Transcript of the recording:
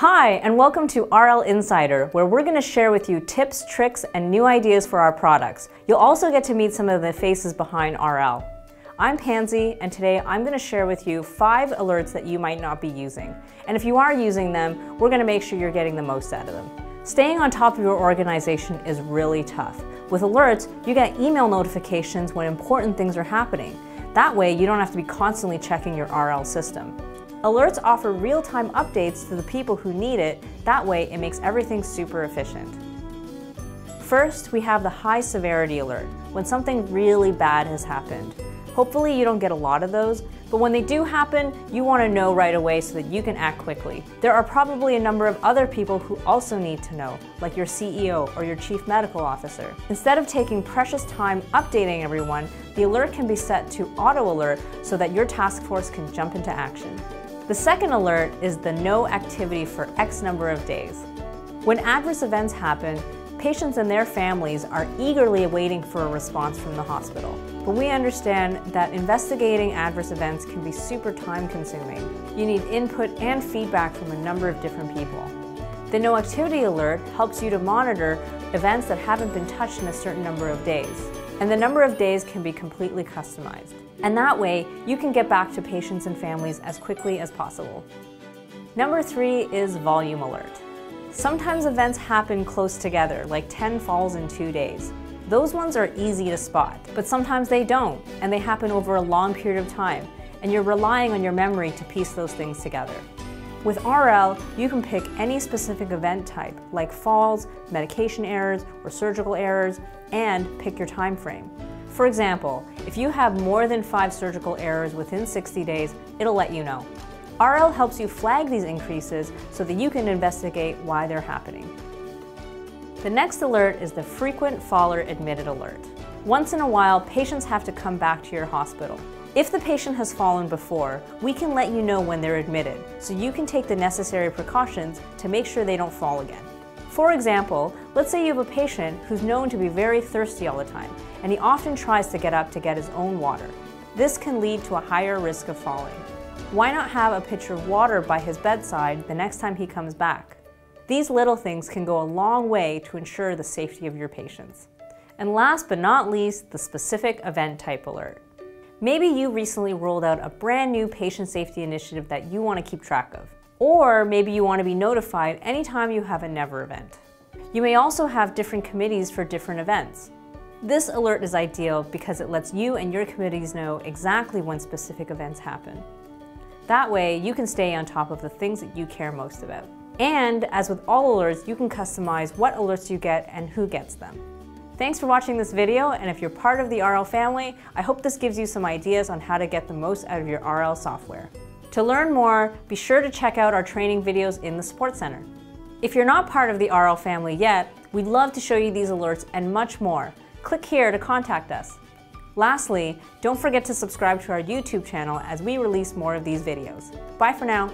Hi, and welcome to RL Insider, where we're going to share with you tips, tricks, and new ideas for our products. You'll also get to meet some of the faces behind RL. I'm Pansy, and today I'm going to share with you five alerts that you might not be using. And if you are using them, we're going to make sure you're getting the most out of them. Staying on top of your organization is really tough. With alerts, you get email notifications when important things are happening. That way, you don't have to be constantly checking your RL system. Alerts offer real-time updates to the people who need it. That way, it makes everything super efficient. First, we have the high severity alert, when something really bad has happened. Hopefully you don't get a lot of those, but when they do happen, you want to know right away so that you can act quickly. There are probably a number of other people who also need to know, like your CEO or your chief medical officer. Instead of taking precious time updating everyone, the alert can be set to auto alert so that your task force can jump into action. The second alert is the no activity for X number of days. When adverse events happen, Patients and their families are eagerly awaiting for a response from the hospital. But we understand that investigating adverse events can be super time consuming. You need input and feedback from a number of different people. The No Activity Alert helps you to monitor events that haven't been touched in a certain number of days. And the number of days can be completely customized. And that way, you can get back to patients and families as quickly as possible. Number three is Volume Alert. Sometimes events happen close together, like 10 falls in two days. Those ones are easy to spot, but sometimes they don't, and they happen over a long period of time, and you're relying on your memory to piece those things together. With RL, you can pick any specific event type, like falls, medication errors, or surgical errors, and pick your time frame. For example, if you have more than five surgical errors within 60 days, it'll let you know. RL helps you flag these increases so that you can investigate why they're happening. The next alert is the frequent faller admitted alert. Once in a while, patients have to come back to your hospital. If the patient has fallen before, we can let you know when they're admitted, so you can take the necessary precautions to make sure they don't fall again. For example, let's say you have a patient who's known to be very thirsty all the time, and he often tries to get up to get his own water. This can lead to a higher risk of falling. Why not have a pitcher of water by his bedside the next time he comes back? These little things can go a long way to ensure the safety of your patients. And last but not least, the specific event type alert. Maybe you recently rolled out a brand new patient safety initiative that you want to keep track of. Or maybe you want to be notified anytime you have a never event. You may also have different committees for different events. This alert is ideal because it lets you and your committees know exactly when specific events happen. That way, you can stay on top of the things that you care most about. And as with all alerts, you can customize what alerts you get and who gets them. Thanks for watching this video, and if you're part of the RL family, I hope this gives you some ideas on how to get the most out of your RL software. To learn more, be sure to check out our training videos in the Support Center. If you're not part of the RL family yet, we'd love to show you these alerts and much more. Click here to contact us. Lastly, don't forget to subscribe to our YouTube channel as we release more of these videos. Bye for now.